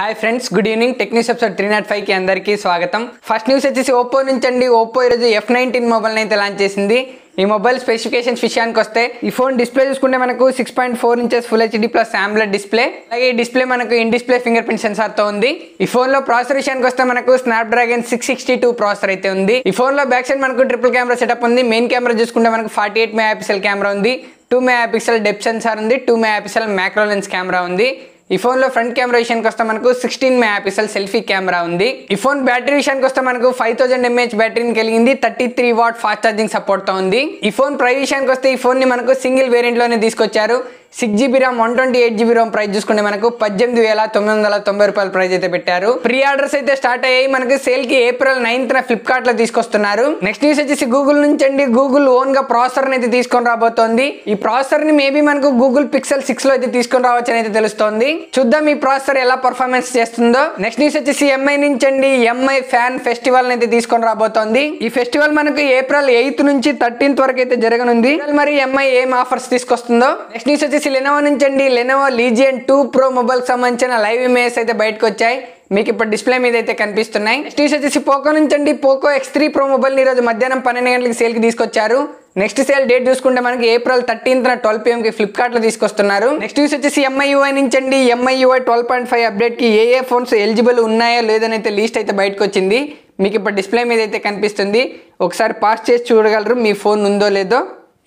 Hi friends good evening. Techniques episode three naught ఫైవ్కి అందరికీ స్వాగతం. ఫస్ట్ న్యూస్ వచ్చేసి ఓప్పో నుంచి అండి ఓప్పో ఈరోజు ఎఫ్ నైన్టీన్ మొబైల్ అయితే లాంచ్ చేసింది. ఈ మొబైల్ స్పెసిఫికేషన్స్ విషయానికి వస్తే ఈ ఫోన్ డిస్ప్లే చూసుకుంటే మనకు six point four inches full HD plus AMOLED display అలాగే ఈ డిస్ప్లే మనకు ఇన్ డిస్ప్లే ఫింగర్ ప్రింట్ సెన్సార్తో ఉంది. ఈ ఫోన్లో ప్రాసెసర్ విషయానికి వస్తే మనకు Snapdragon six sixty two processor అయితే ఉంది. ఈ ఫోన్లో బ్యాక్ సైడ్ మనకు ట్రిపుల్ కెమెరా సెటప్ ఉంది. మెయిన్ కెమెరా చూసుకుంటే మనకు forty eight megapixel camera ఉంది. Two megapixel depth sensor ఉంది. Two megapixel macro lens camera ఉంది. ఈ ఫోన్లో ఫ్రంట్ కెమెరా విషయానికి వస్తే మనకు sixteen megapixel selfie camera ఉంది. ఈ ఫోన్ బ్యాటరీ విషయానికి వస్తే మనకు ఫైవ్ థౌసండ్ ఎంఏహెచ్ బ్యాటరీని కలిగింది thirty three watt fast charging సపోర్ట్తో ఉంది. ఈ ఫోన్ ప్రైస్ విషయానికి వస్తే ఈ ఫోన్ని మనకు సింగిల్ వేరియంట్లోనే తీసుకొచ్చారు. Six GB RAM one twenty eight GB RAM price చూసుకుంటే మనకు పద్దెనిమిది వేల తొమ్మిది వందల తొంభై రూపాయల ప్రైస్ అయితే పెట్టారు. ప్రీ ఆర్డర్స్ అయితే స్టార్ట్ అయ్యాయి. మనకి సేల్కి ఏప్రిల్ నైన్త్ ఫ్లిప్కార్ట్లో తీసుకొస్తున్నారు. నెక్స్ట్ న్యూస్ వచ్చేసి గూగుల్ నుంచి అండి. గూగుల్ ఓన్గా ప్రాసెసర్ అయితే తీసుకొని రాబోతోంది. ఈ ప్రాసెసర్ని మేబీ మనకు గూగుల్ పిక్సెల్ సిక్స్లో అయితే తీసుకొని రావచ్చు అయితే తెలుస్తోంది. చూద్దాం ఈ ప్రాసెసర్ ఎలా పర్ఫార్మెన్స్ చేస్తుందో. నెక్స్ట్ న్యూస్ వచ్చేసి ఎంఐ నుంచి అండి. ఎంఐ ఫ్యాన్ ఫెస్టివల్ అయితే తీసుకొని రాబోతోంది. ఈ ఫెస్టివల్ మనకు ఏప్రిల్ ఎయిత్ నుంచి థర్టీన్త్ వరకు అయితే జరగనుంది. మరి ఎంఐ ఏం ఆఫర్స్ తీసుకొస్తుందో. నెక్స్ట్ న్యూస్ వచ్చేసి లెనోవో నుంచి అండి Lenovo Legion two pro mobile సంబంధించిన లైవ్ ఇమేజెస్ అయితే బయటకు వచ్చాయి మీకు ఇప్పుడు డిస్ప్లే మీద అయితే కనిపిస్తున్నాయి. నెక్స్ట్ వచ్చేసి పోకో నుంచి అండి Poco X three pro mobile ఈ రోజు మధ్యాహ్నం పన్నెండు గంటలకి సేల్కి తీసుకొచ్చారు. నెక్స్ట్ సేల్ డేట్ చూసుకుంటే మనకి ఏప్రిల్ థర్టీన్త్ ట్వెల్వ్ పిఎం కి ఫ్లిప్కార్ట్లో తీసుకొస్తున్నారు. నెక్స్ట్ న్యూస్ వచ్చేసి ఎంఐయుఐ నుంచి అండి ఎంఐయుఐ ట్వెల్వ్ పాయింట్ ఫైవ్ అప్డేట్కి ఏ ఏ ఫోన్స్ ఎలిజిబుల్ ఉన్నాయో లేదని అయితే లీస్ట్ అయితే బయటకు వచ్చింది మీకు ఇప్పుడు డిస్ప్లే మీద అయితే కనిపిస్తుంది. ఒకసారి పాస్ చేసి చూడగలరు. మీ ఫోన్ ఉందో లేదో.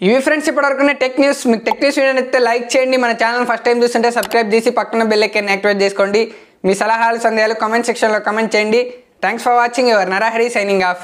ఇవి ఫ్రెండ్స్ ఇప్పటివరకు టెక్ న్యూస్. మీకు టెక్ న్యూస్ వీడియో అయితే లైక్ చేయండి. మన ఛానల్ ఫస్ట్ టైం చూస్తుంటే సబ్స్క్రైబ్ చేసి పక్కన బెల్ ఐకాన్ యాక్టివేట్ చేసుకోండి. మీ సలహాలు సందేహాలు కామెంట్ సెక్షన్లో కామెంట్ చేయండి. Thanks for watching your Narahari signing off